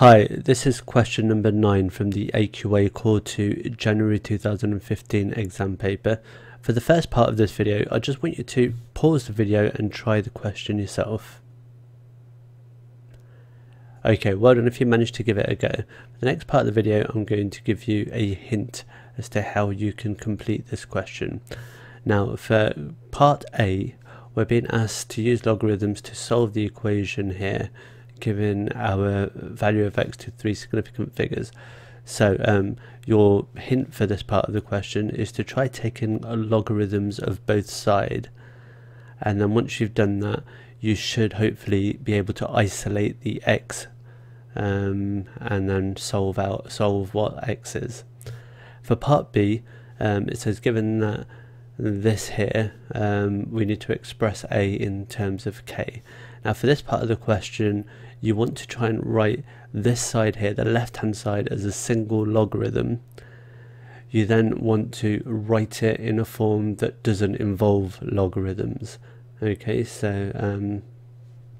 Hi, this is question number 9 from the AQA Core 2 January 2015 exam paper. For the first part of this video, I just want you to pause the video and try the question yourself. Okay, well done if you managed to give it a go. For the next part of the video, I'm going to give you a hint as to how you can complete this question. Now, for part A, we're being asked to use logarithms to solve the equation here given our value of x to three significant figures. So um, your hint for this part of the question is to try taking logarithms of both sides and then once you've done that you should hopefully be able to isolate the x um, and then solve out solve what x is. For part B um, it says given that this here um, we need to express a in terms of k. Now for this part of the question you want to try and write this side here, the left hand side, as a single logarithm. You then want to write it in a form that doesn't involve logarithms. Okay, so um,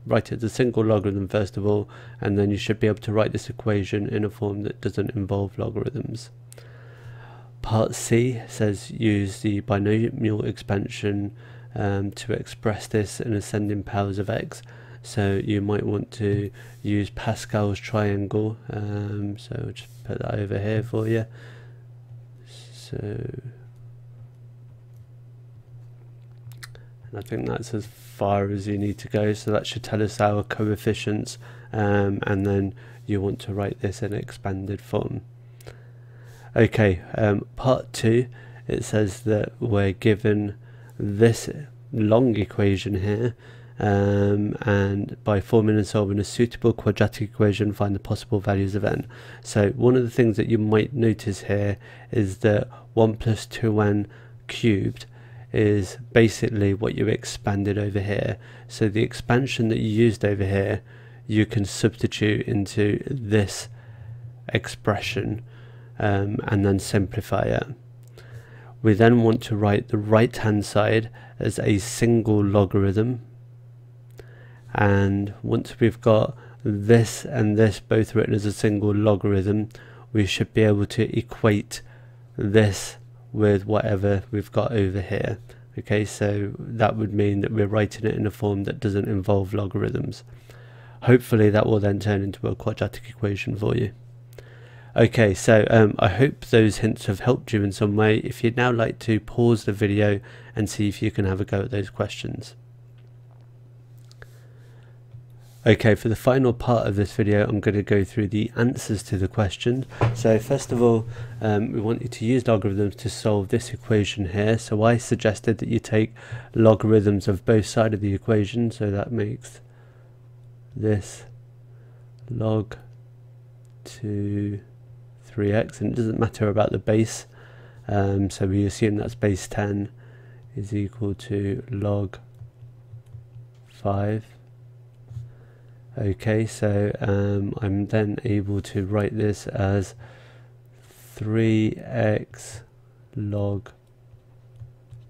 write it as a single logarithm first of all, and then you should be able to write this equation in a form that doesn't involve logarithms. Part C says use the binomial expansion um, to express this in ascending powers of x so you might want to use Pascal's triangle um, so I'll just put that over here for you. So and I think that's as far as you need to go so that should tell us our coefficients um, and then you want to write this in expanded form. Okay um, part 2 it says that we're given this long equation here um, and by forming and solving a suitable quadratic equation find the possible values of n. So one of the things that you might notice here is that 1 plus 2n cubed is basically what you expanded over here. So the expansion that you used over here you can substitute into this expression um, and then simplify it. We then want to write the right hand side as a single logarithm and once we've got this and this both written as a single logarithm we should be able to equate this with whatever we've got over here. Okay so that would mean that we're writing it in a form that doesn't involve logarithms. Hopefully that will then turn into a quadratic equation for you. Okay so um, I hope those hints have helped you in some way. If you'd now like to pause the video and see if you can have a go at those questions Okay, for the final part of this video, I'm going to go through the answers to the questions. So first of all, um, we want you to use logarithms to solve this equation here. So I suggested that you take logarithms of both sides of the equation. So that makes this log to 3x, and it doesn't matter about the base. Um, so we assume that's base 10 is equal to log 5 okay so um, I'm then able to write this as 3x log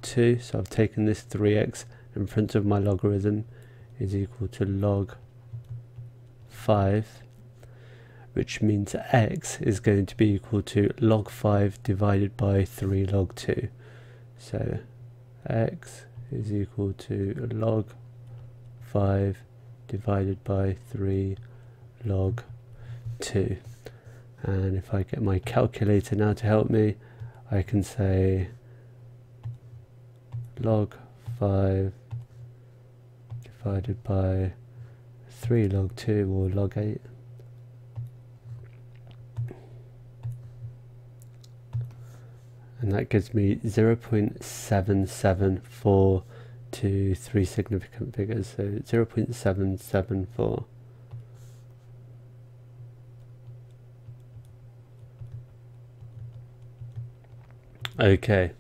2 so I've taken this 3x in front of my logarithm is equal to log 5 which means x is going to be equal to log 5 divided by 3 log 2 so x is equal to log 5 divided by 3 log 2 and if I get my calculator now to help me I can say log 5 divided by 3 log 2 or log 8 and that gives me 0 0.774 to three significant figures, so 0.774. Okay,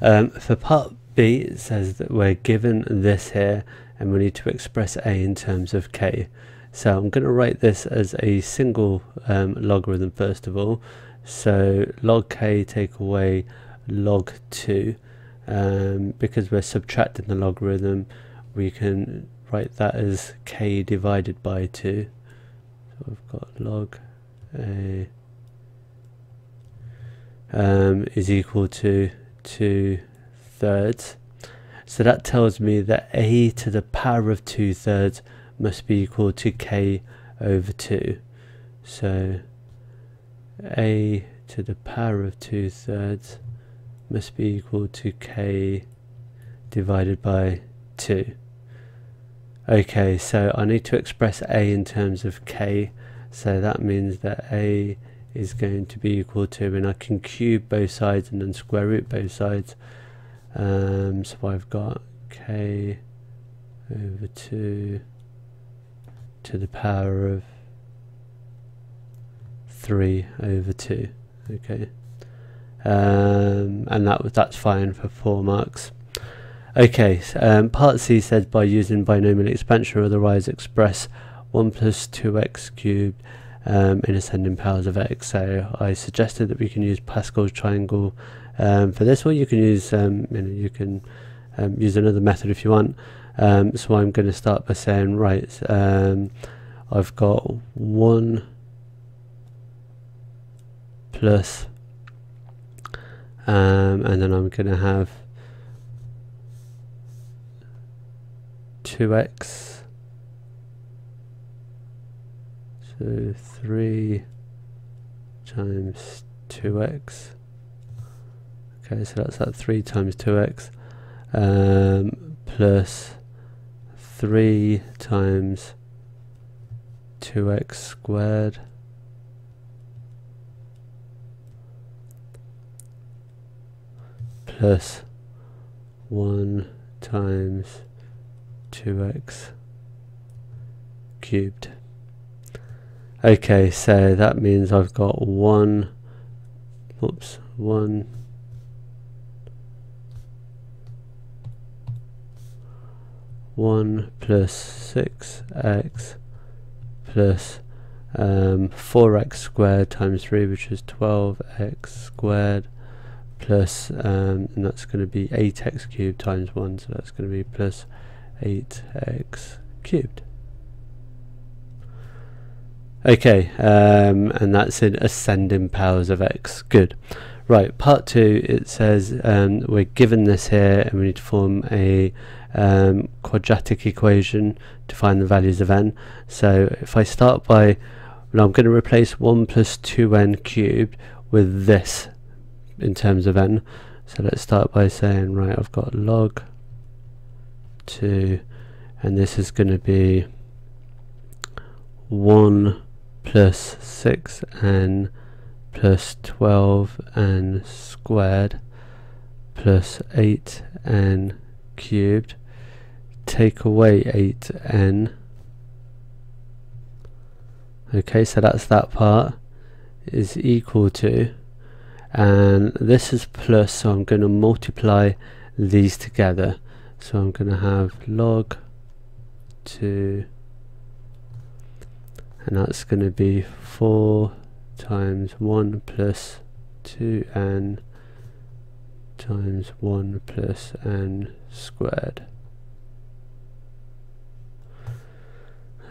um, for part B it says that we're given this here and we need to express a in terms of k. So I'm going to write this as a single um, logarithm first of all. So log k take away log 2 um, because we're subtracting the logarithm we can write that as k divided by 2 so I've got log a um, is equal to 2 thirds. So that tells me that a to the power of 2 thirds must be equal to k over 2. So a to the power of 2 thirds must be equal to k divided by 2. Okay, so I need to express a in terms of k, so that means that a is going to be equal to, and I can cube both sides and then square root both sides. Um, so I've got k over 2 to the power of 3 over 2. Okay, um, and that was that's fine for four marks. Okay, um, part C says by using binomial expansion or otherwise express 1 plus 2x cubed um, in ascending powers of x. So I suggested that we can use Pascal's triangle um, for this, or you can use um, you, know, you can um, use another method if you want. Um, so I'm going to start by saying, right, um, I've got one plus, and then I'm going to have 2x So 3 times 2x. Okay, so that's that 3 times 2x um, plus 3 times 2x squared plus 1 times 2x cubed. Okay, so that means I've got one, oops, one, one plus six x plus um, 4x squared times 3 which is 12x squared plus um, and that's going to be 8x cubed times 1 so that's going to be plus 8x cubed Okay, um, and that's in ascending powers of x. Good. Right, part two, it says um, we're given this here and we need to form a um, quadratic equation to find the values of n. So if I start by, well, I'm going to replace 1 plus 2n cubed with this in terms of n. So let's start by saying, right, I've got log 2, and this is going to be 1 plus 6n plus 12n squared plus 8n cubed take away 8n okay so that's that part is equal to and this is plus so I'm going to multiply these together so I'm going to have log 2 and that's going to be 4 times 1 plus 2n times 1 plus n squared.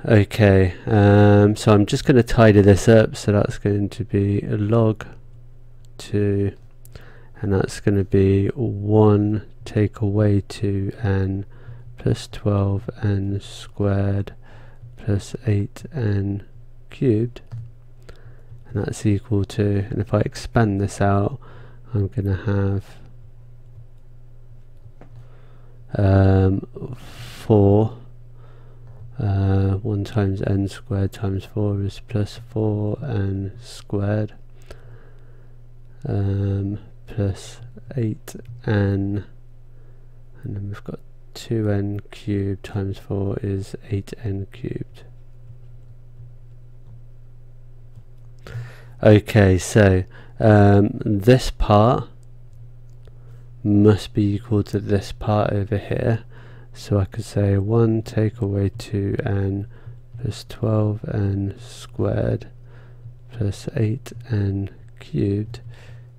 Okay, um, so I'm just going to tidy this up, so that's going to be a log 2, and that's going to be 1 take away 2n plus 12n squared plus 8n cubed. And that's equal to and if I expand this out I'm going to have um, 4 uh, 1 times n squared times 4 is plus 4n squared um, plus 8n and then we've got 2n cubed times 4 is 8n cubed. Okay, so um, this part must be equal to this part over here. So I could say 1 take away 2n plus 12n squared plus 8n cubed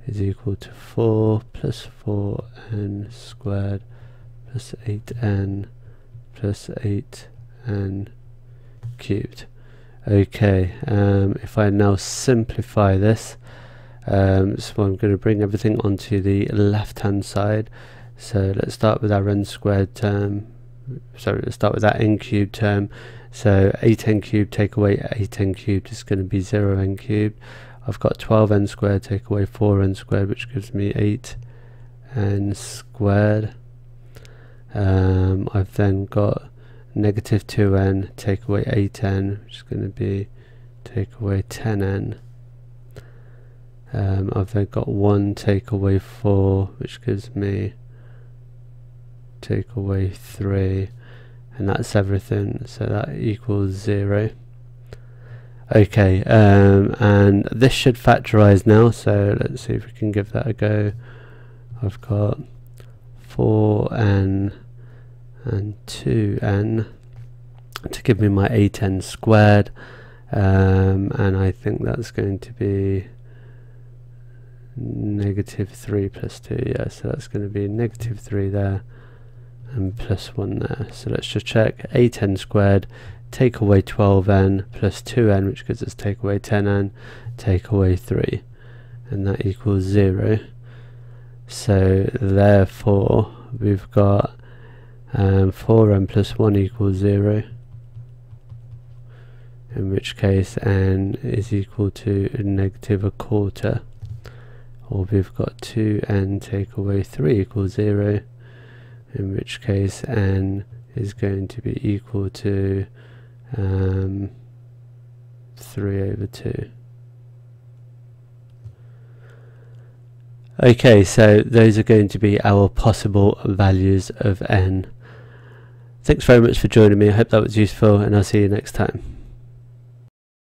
is equal to 4 plus 4n squared plus 8n plus 8n cubed. Okay, um, if I now simplify this, um, so I'm going to bring everything onto the left hand side. So let's start with our n squared term. Sorry, let's start with that n cubed term. So 8n cubed take away 8n cubed is going to be 0n cubed. I've got 12n squared take away 4n squared which gives me 8n squared. Um, I've then got negative 2n take away 8n which is going to be take away 10n um, I've then got 1 take away 4 which gives me take away 3 and that's everything so that equals 0 okay um, and this should factorize now so let's see if we can give that a go. I've got 4n and 2n to give me my 8n squared um, and I think that's going to be negative 3 plus 2 yeah so that's going to be negative 3 there and plus 1 there. So let's just check 8n squared take away 12n plus 2n which gives us take away 10n take away 3 and that equals 0 so therefore we've got um, 4n plus 1 equals 0 in which case n is equal to negative a quarter. Or we've got 2n take away 3 equals 0 in which case n is going to be equal to um, 3 over 2 okay so those are going to be our possible values of n Thanks very much for joining me. I hope that was useful and I'll see you next time.